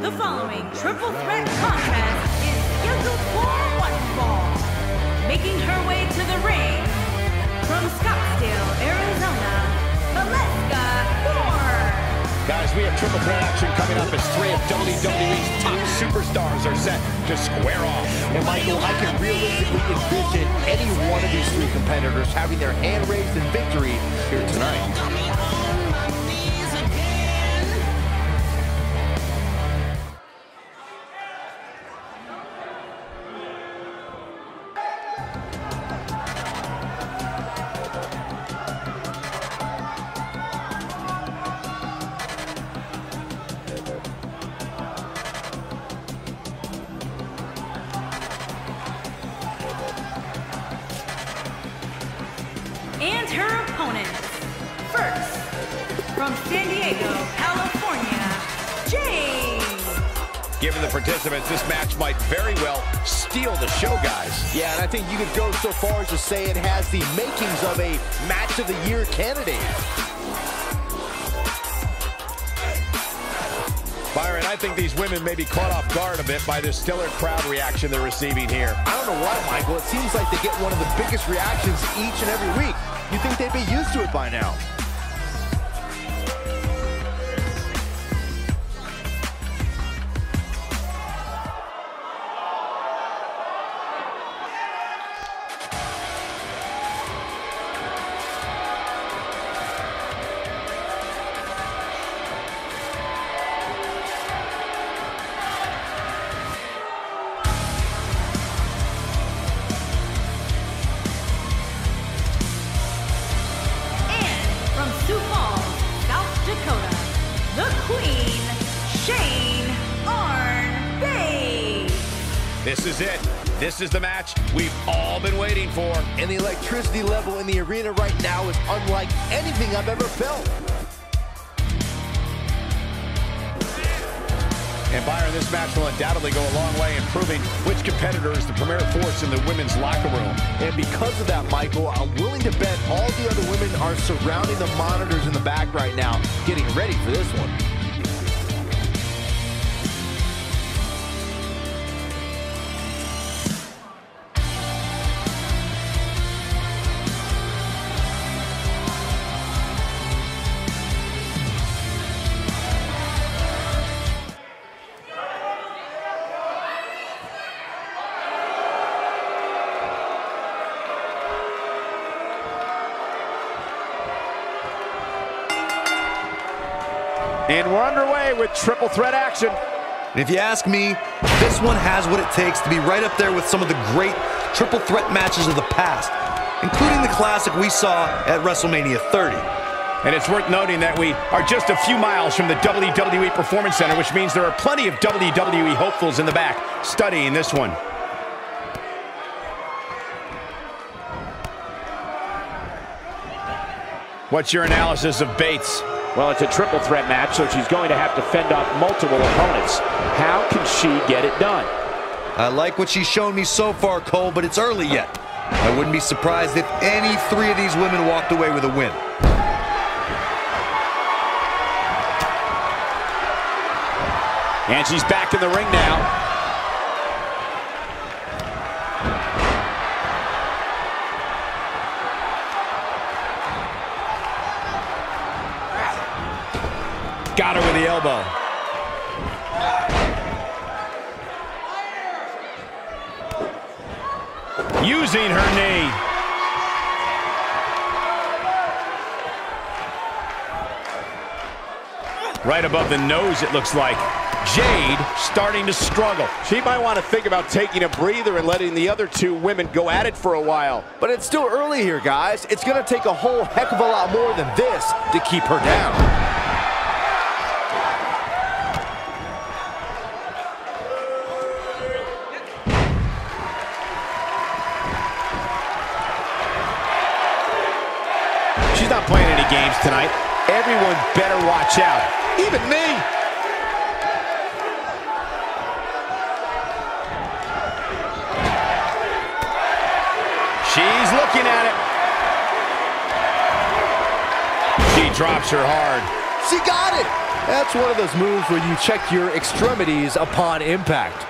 The following triple threat contest is scheduled for one fall. Making her way to the ring from Scottsdale, Arizona, Valeska Thorne. Guys, we have triple threat action coming up as three of WWE's top superstars are set to square off. And Michael, I can realistically envision any one of these three competitors having their hand raised in victory here tonight. From San Diego, California, James. Given the participants, this match might very well steal the show, guys. Yeah, and I think you could go so far as to say it has the makings of a match of the year candidate. Byron, I think these women may be caught off guard a bit by this stellar crowd reaction they're receiving here. I don't know why, Michael. It seems like they get one of the biggest reactions each and every week. You think they'd be used to it by now. This is it. This is the match we've all been waiting for. And the electricity level in the arena right now is unlike anything I've ever felt. And Byron, this match will undoubtedly go a long way in proving which competitor is the premier force in the women's locker room. And because of that, Michael, I'm willing to bet all the other women are surrounding the monitors in the back right now, getting ready for this one. And we're underway with triple threat action. And if you ask me, this one has what it takes to be right up there with some of the great triple threat matches of the past, including the classic we saw at WrestleMania 30. And it's worth noting that we are just a few miles from the WWE Performance Center, which means there are plenty of WWE hopefuls in the back studying this one. What's your analysis of Bates? Well, it's a triple threat match, so she's going to have to fend off multiple opponents. How can she get it done? I like what she's shown me so far, Cole, but it's early yet. I wouldn't be surprised if any three of these women walked away with a win. And she's back in the ring now. Got her with the elbow. Using her knee. Right above the nose, it looks like. Jade starting to struggle. She might want to think about taking a breather and letting the other two women go at it for a while. But it's still early here, guys. It's going to take a whole heck of a lot more than this to keep her down. She's not playing any games tonight. Everyone better watch out. Even me. She's looking at it. She drops her hard. She got it. That's one of those moves where you check your extremities upon impact.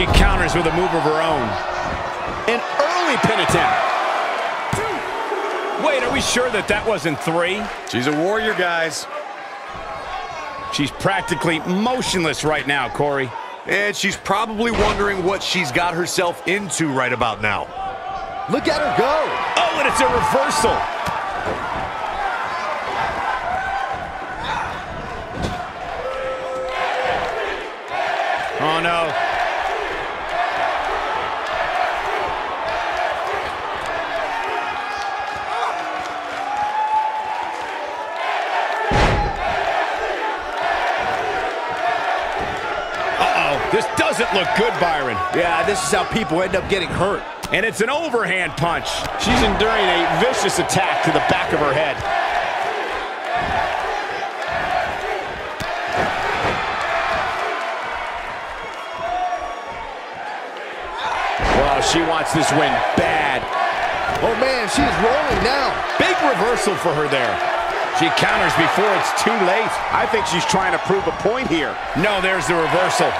She counters with a move of her own. An early pin attempt. Wait, are we sure that that wasn't three? She's a warrior, guys. She's practically motionless right now, Corey. And she's probably wondering what she's got herself into right about now. Look at her go. Oh, and it's a reversal. Oh, no. This doesn't look good, Byron. Yeah, this is how people end up getting hurt. And it's an overhand punch. She's enduring a vicious attack to the back of her head. Well, she wants this win bad. Oh, man, she's rolling now. Big reversal for her there. She counters before it's too late. I think she's trying to prove a point here. No, there's the reversal.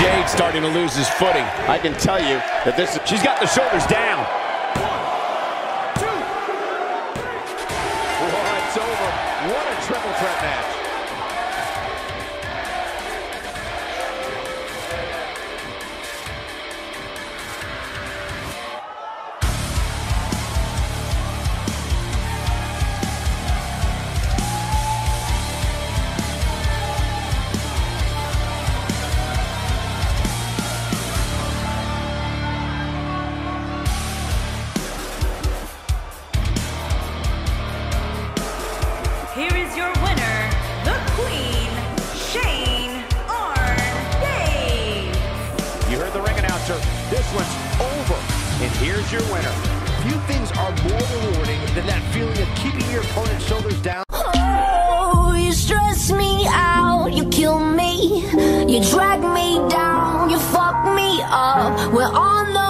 Jade starting to lose his footing. I can tell you that this is... She's got the shoulders down. One's over. And here's your winner. Few things are more rewarding than that feeling of keeping your opponent's shoulders down. Oh, you stress me out, you kill me, you drag me down, you fuck me up. We're on the